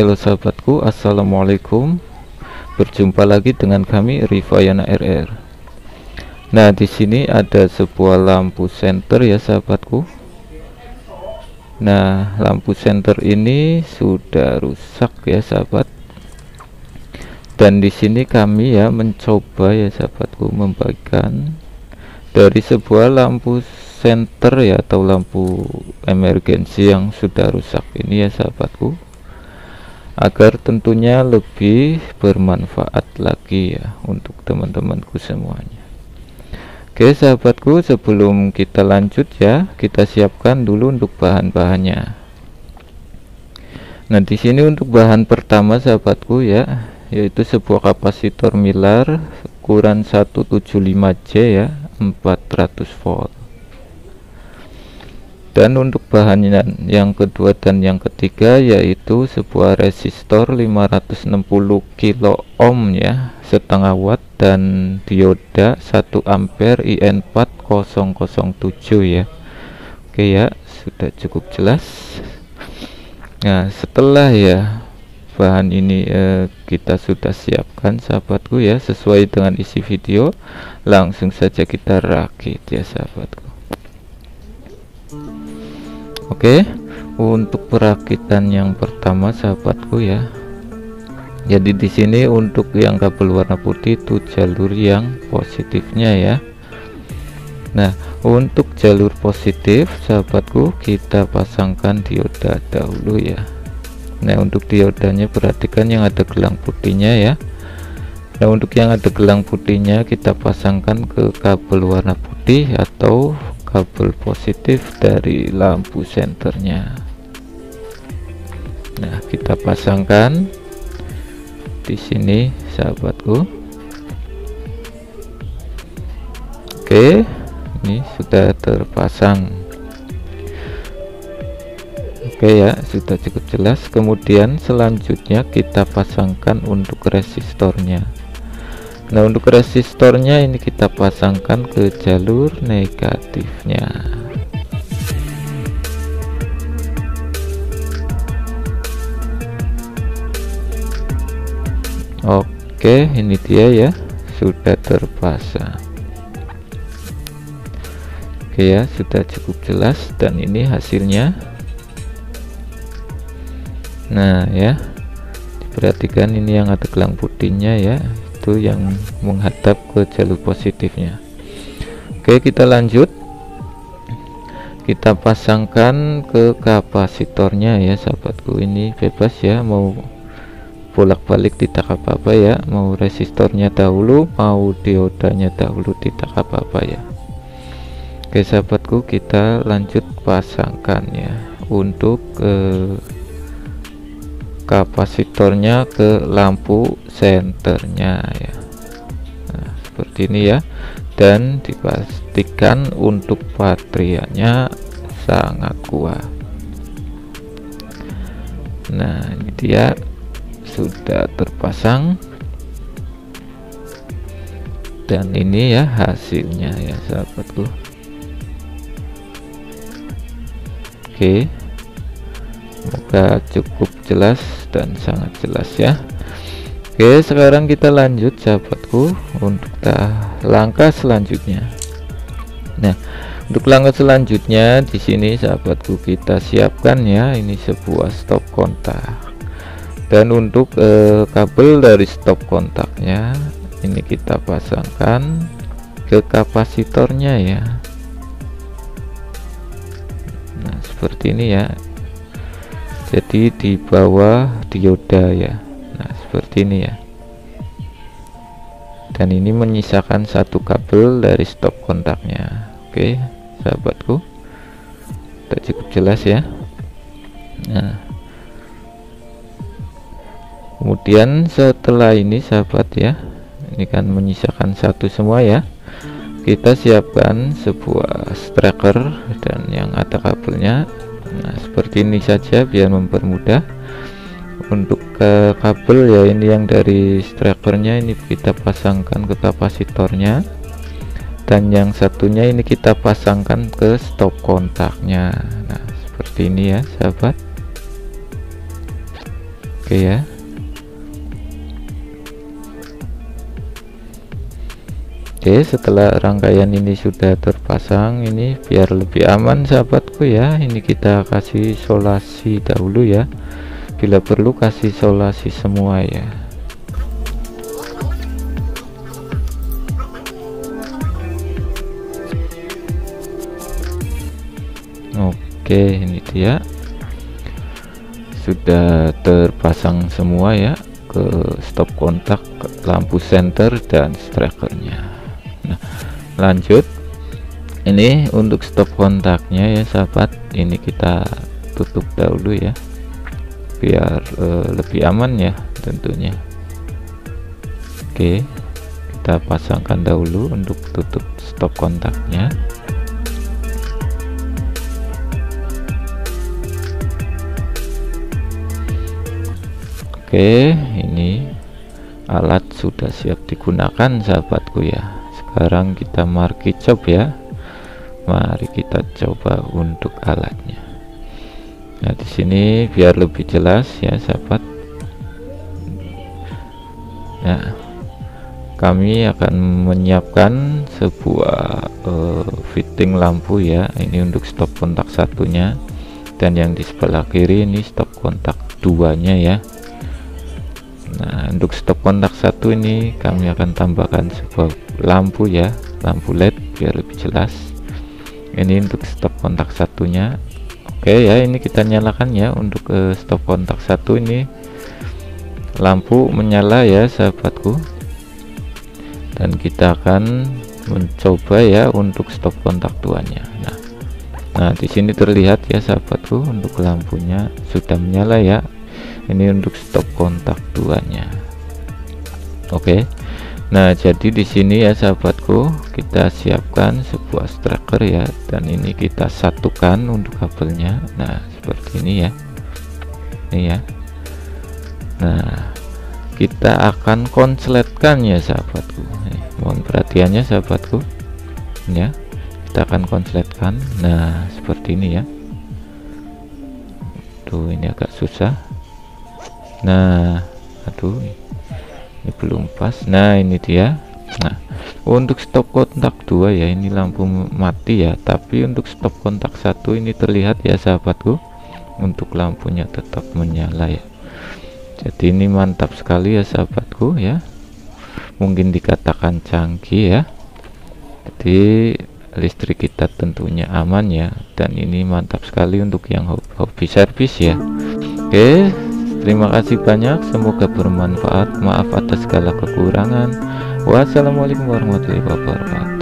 Halo sahabatku, assalamualaikum. Berjumpa lagi dengan kami Rifayana RR. Nah, di sini ada sebuah lampu senter ya sahabatku. Nah, lampu senter ini sudah rusak ya sahabat. Dan di sini kami ya mencoba ya sahabatku membagikan dari sebuah lampu senter ya atau lampu emergensi yang sudah rusak ini ya sahabatku agar tentunya lebih bermanfaat lagi ya untuk teman-temanku semuanya. Oke sahabatku sebelum kita lanjut ya kita siapkan dulu untuk bahan-bahannya. Nah di sini untuk bahan pertama sahabatku ya yaitu sebuah kapasitor Milar ukuran 175J ya 400 volt dan untuk bahan yang kedua dan yang ketiga yaitu sebuah resistor 560 kilo ohm ya setengah watt dan dioda 1 ampere IN4007 ya. Oke ya sudah cukup jelas. Nah setelah ya bahan ini eh, kita sudah siapkan sahabatku ya sesuai dengan isi video langsung saja kita rakit ya sahabatku Oke untuk perakitan yang pertama sahabatku ya. Jadi di sini untuk yang kabel warna putih itu jalur yang positifnya ya. Nah untuk jalur positif sahabatku kita pasangkan dioda dahulu ya. Nah untuk diodanya perhatikan yang ada gelang putihnya ya. Nah untuk yang ada gelang putihnya kita pasangkan ke kabel warna putih atau kabel positif dari lampu senternya. Nah kita pasangkan di sini sahabatku. Oke ini sudah terpasang. Oke ya sudah cukup jelas. Kemudian selanjutnya kita pasangkan untuk resistornya Nah untuk resistornya ini kita pasangkan ke jalur negatifnya. Oke ini dia ya sudah terpasang. Oke ya sudah cukup jelas dan ini hasilnya. Nah ya perhatikan ini yang ada gelang putihnya ya itu yang menghadap ke jalur positifnya. Oke kita lanjut. Kita pasangkan ke kapasitornya ya sahabatku. Ini bebas ya mau bolak-balik tidak apa-apa ya. Mau resistornya dahulu mau diodanya dahulu tidak apa-apa ya. Oke sahabatku kita lanjut pasangkan ya untuk eh, kapasitornya ke lampu senternya ya. Nah, seperti ini ya. Dan dipastikan untuk baterainya sangat kuat. Nah ini dia sudah terpasang. Dan ini ya hasilnya ya sahabatku. Oke semoga cukup jelas dan sangat jelas ya. Oke sekarang kita lanjut sahabatku untuk langkah selanjutnya. Nah untuk langkah selanjutnya di sini sahabatku kita siapkan ya ini sebuah stop kontak. Dan untuk eh, kabel dari stop kontaknya ini kita pasangkan ke kapasitornya ya. Nah seperti ini ya jadi di bawah dioda ya. Nah seperti ini ya. Dan ini menyisakan satu kabel dari stop kontaknya. Oke sahabatku. Tak cukup jelas ya. Nah. Kemudian setelah ini sahabat ya ini kan menyisakan satu semua ya. Kita siapkan sebuah striker dan yang ada kabelnya nah seperti ini saja biar mempermudah. Untuk ke kabel ya ini yang dari strikernya ini kita pasangkan ke kapasitornya. Dan yang satunya ini kita pasangkan ke stop kontaknya. Nah seperti ini ya sahabat. Oke ya Oke setelah rangkaian ini sudah terpasang ini biar lebih aman sahabatku ya. Ini kita kasih solasi dahulu ya. Bila perlu kasih solasi semua ya. Oke ini dia. Sudah terpasang semua ya ke stop kontak lampu center dan strikernya lanjut. Ini untuk stop kontaknya ya sahabat. Ini kita tutup dahulu ya biar uh, lebih aman ya tentunya. Oke kita pasangkan dahulu untuk tutup stop kontaknya. Oke ini alat sudah siap digunakan sahabatku ya sekarang kita marki job ya. Mari kita coba untuk alatnya. Nah di sini biar lebih jelas ya sahabat. Nah kami akan menyiapkan sebuah uh, fitting lampu ya. Ini untuk stop kontak satunya. Dan yang di sebelah kiri ini stop kontak duanya ya untuk stop kontak satu ini kami akan tambahkan sebuah lampu ya lampu led biar lebih jelas. Ini untuk stop kontak satunya. Oke ya ini kita nyalakan ya. Untuk uh, stop kontak satu ini lampu menyala ya sahabatku. Dan kita akan mencoba ya untuk stop kontak tuanya nah nah di sini terlihat ya sahabatku untuk lampunya sudah menyala ya ini untuk stop kontak duanya. Oke. Okay. nah jadi di sini ya sahabatku kita siapkan sebuah striker ya. Dan ini kita satukan untuk kabelnya. Nah seperti ini ya. Ini ya. Nah kita akan konsletkan ya sahabatku. Nih, mohon perhatiannya sahabatku. Ya. Kita akan konsletkan. Nah seperti ini ya. Tuh ini agak susah nah aduh ini belum pas. Nah ini dia. Nah untuk stop kontak dua ya ini lampu mati ya. Tapi untuk stop kontak satu ini terlihat ya sahabatku. Untuk lampunya tetap menyala ya. Jadi ini mantap sekali ya sahabatku ya. Mungkin dikatakan canggih ya. Jadi listrik kita tentunya aman ya. Dan ini mantap sekali untuk yang hobi servis ya. Oke Terima kasih banyak, semoga bermanfaat. Maaf atas segala kekurangan. Wassalamualaikum warahmatullahi wabarakatuh.